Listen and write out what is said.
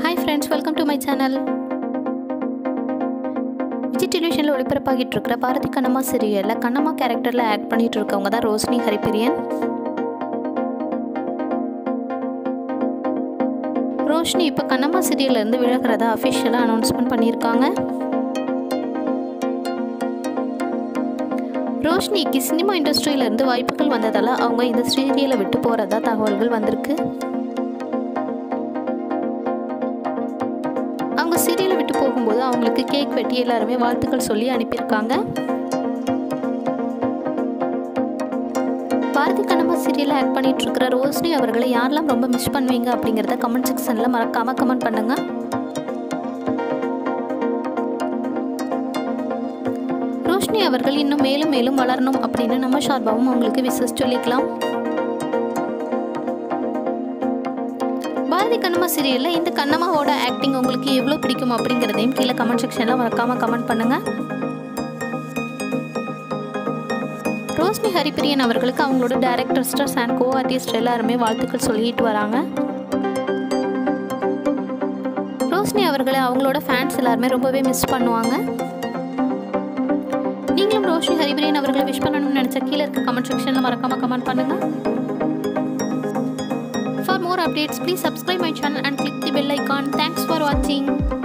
Hi friends welcome to my channel Vijay டெலிவிஷனில் ஒளிபரப்பாகிட்டு இருக்கிற பாரதி கண்ணம்மா சீரியலில் கண்ணம்மா கேரக்டரில் ஆக்ட் பண்ணிட்டு இருக்கவங்க தான் ரோஷினி ஹரிப்பிரியன் ரோஷினி இப்போ கண்ணம்மா சீரியல்லேருந்து விலகிறதா அஃபிஷியலாக அனௌன்ஸ்மெண்ட் பண்ணியிருக்காங்க. ரோஷினிக்கு சினிமா இண்டஸ்ட்ரியிலேருந்து வாய்ப்புகள் வந்ததால் அவங்க இந்த சீரியலை விட்டு போகிறதா தகவல்கள் வந்திருக்கு. போகும்போது அவங்களுக்கு கேக் வெட்டி எல்லாருமே வாழ்த்துக்கள் சொல்லி அனுப்பியிருக்காங்க. பாரதி கண்ணம்மா சீரியலில் ஆக்ட் பண்ணிட்டு இருக்கிற ரோஷினி அவர்களை யாரெல்லாம் ரொம்ப மிஸ் பண்ணுவீங்க அப்படிங்கிறத கமெண்ட் செக்ஷனில் மறக்காம கமெண்ட் பண்ணுங்க. ரோஷினி அவர்கள் இன்னும் மேலும் மேலும் வளரணும் அப்படின்னு நம்ம சார்பாகவும் அவங்களுக்கு விசஸ் சொல்லிக்கலாம். பாரதி கண்ணம்மா சீரியலில் இந்த கண்ணம்மாவோட ஆக்டிங் உங்களுக்கு எவ்வளோ பிடிக்கும் அப்படிங்கிறதையும் கீழே கமெண்ட் செக்ஷனில் மறக்காமல் கமெண்ட் பண்ணுங்கள் ரோஷினி ஹரிப்பிரியன் அவர்களுக்கு அவங்களோட director stars and co artist எல்லாருமே வாழ்த்துக்கள் சொல்லிட்டு வராங்க. ரோஷினி அவர்களை அவங்களோட ஃபேன்ஸ் எல்லாருமே ரொம்பவே மிஸ் பண்ணுவாங்க. நீங்களும் ரோஷினி ஹரிபிரியன் அவர்களை விஷ் பண்ணணும்னு நினச்சா கீழே இருக்க கமெண்ட் செக்ஷனில் மறக்காமல் கமெண்ட் பண்ணுங்கள் For more updates, please subscribe my channel and click the bell icon. Thanks for watching.